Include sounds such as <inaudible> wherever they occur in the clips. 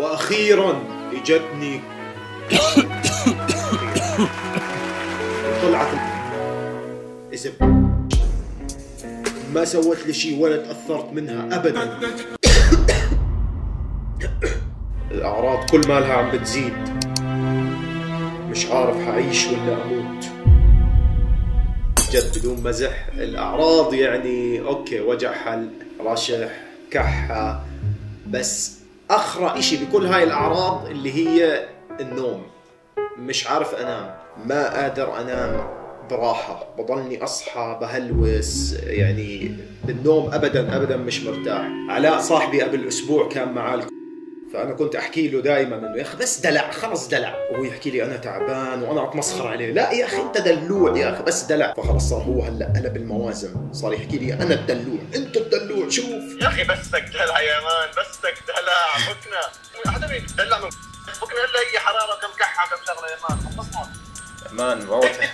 وأخيرا اجتني طلعت اذا ما سوت لي شيء ولا تأثرت منها ابدا. الأعراض كل ما لها عم بتزيد. مش عارف حعيش ولا أموت. جد بدون مزح. الأعراض يعني أوكي وجع حلق رشح كحة بس أخرى إشي بكل هاي الأعراض اللي هي النوم. مش عارف أنام. ما قادر أنام براحة. بضلني أصحى بهلوس يعني بالنوم ابدا ابدا مش مرتاح. علاء صاحبي قبل أسبوع كان معاه فأنا كنت أحكي له دائما إنه يا أخي بس دلع خلص دلع. وهو يحكي لي أنا تعبان وأنا أتمسخر عليه. لا يا أخي أنت دلوع يا أخي بس دلع. فخلص صار هو هلأ قلب الموازن. صار يحكي لي أنا الدلوع. أنت الدلوع شوف. يا أخي بسك دلع يا مان بسك دلع فكنا حدا بيدلع من فكنا إلا هي حرارة كم كحة كم شغلة يا مان. خلصنا مان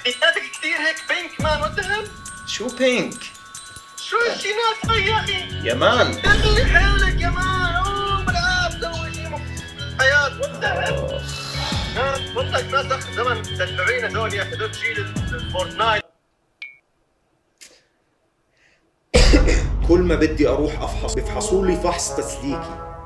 إيدك <laughs> كثير هيك بينك مان وات شو بينك شو الجينات يا أخي؟ يا مان. دلي حالك يا مان. كل ما بدي أروح أفحص بيفحصوا لي فحص تسليكي.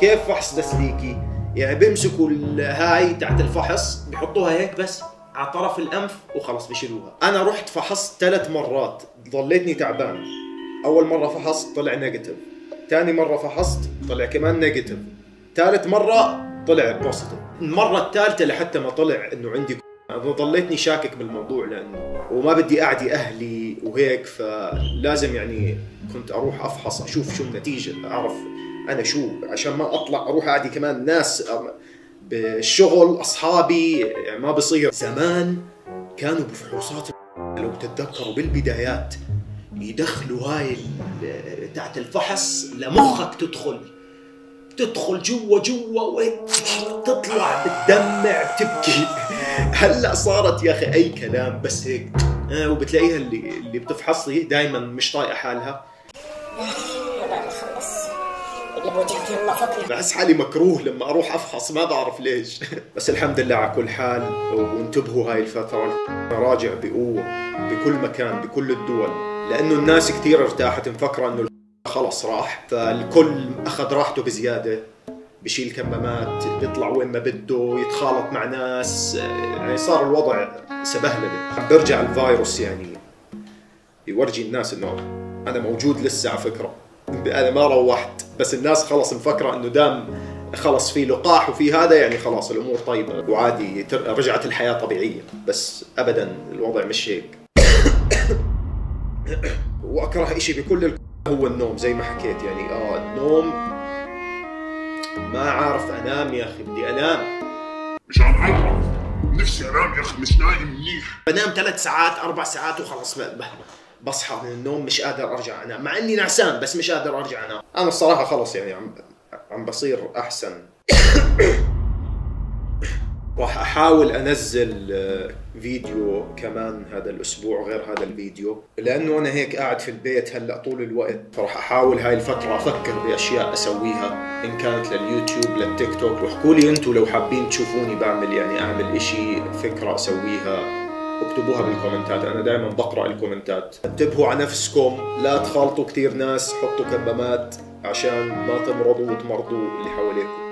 كيف فحص تسليكي؟ يعني بيمسكوا هاي تحت الفحص بيحطوها هيك بس على طرف الأنف وخلص بيشيلوها. أنا رحت فحصت ثلاث مرات ضليتني تعبان. أول مرة فحصت طلع negative ثاني مرة فحصت طلع كمان negative ثالث مرة طلع positive المرة الثالثة لحتى ما طلع إنه عندي أنا ضليتني شاكك بالموضوع لأنه وما بدي أعدي أهلي وهيك فلازم يعني كنت أروح أفحص أشوف شو النتيجة أعرف أنا شو عشان ما أطلع أروح أعدي كمان ناس بالشغل أصحابي يعني ما بصير. زمان كانوا بفحوصات لو بتتذكروا بالبدايات يدخلوا هاي تحت الفحص لمخك تدخل. تدخل جوا جوا وهيك بتدمع بتبكي هلا صارت يا أخي أي كلام بس هيك. آه وبتلاقيها اللي اللي بتفحص لي دائما مش طايقة حالها. بحس حالي مكروه لما أروح أفحص ما بعرف ليش. بس الحمد لله على كل حال وانتبهوا هاي الفترة. راجع بقوة بكل مكان بكل الدول. لأنه الناس كثير ارتاحت مفكرة إنه خلص راح فالكل أخذ راحته بزيادة. بشيل كمامات بيطلع وين ما بده يتخالط مع ناس. يعني صار الوضع سبهلله بيرجع الفيروس يعني يورجي الناس إنه أنا موجود لسه على فكرة. أنا ما روحت. بس الناس خلص مفكرة إنه دام خلص في لقاح وفي هذا يعني خلاص الأمور طيبة. وعادي رجعت الحياة طبيعية. بس ابدا الوضع مش هيك. <coughs> وأكره شيء بكل هو النوم زي ما حكيت يعني آه النوم ما عارف أنام يا أخي بدي أنام. مش عم اعرف نفسي أنام يا أخي مش نايم منيح. بنام ثلاث ساعات أربع ساعات وخلص بصحى من النوم مش قادر أرجع أنام مع إني نعسان بس مش قادر أرجع أنام. أنا الصراحة خلص يعني عم عم بصير أحسن. <coughs> راح أحاول أنزل فيديو كمان هذا الأسبوع غير هذا الفيديو لأنه أنا هيك قاعد في البيت هلأ طول الوقت فراح أحاول هاي الفترة أفكر بأشياء أسويها إن كانت لليوتيوب للتيك توك واحكوا لي أنتم لو حابين تشوفوني بعمل يعني أعمل إشي فكرة أسويها اكتبوها بالكومنتات أنا دائما بقرأ الكومنتات. انتبهوا على نفسكم لا تخالطوا كثير ناس حطوا كمامات عشان ما تمرضوا وتمرضوا اللي حواليكم.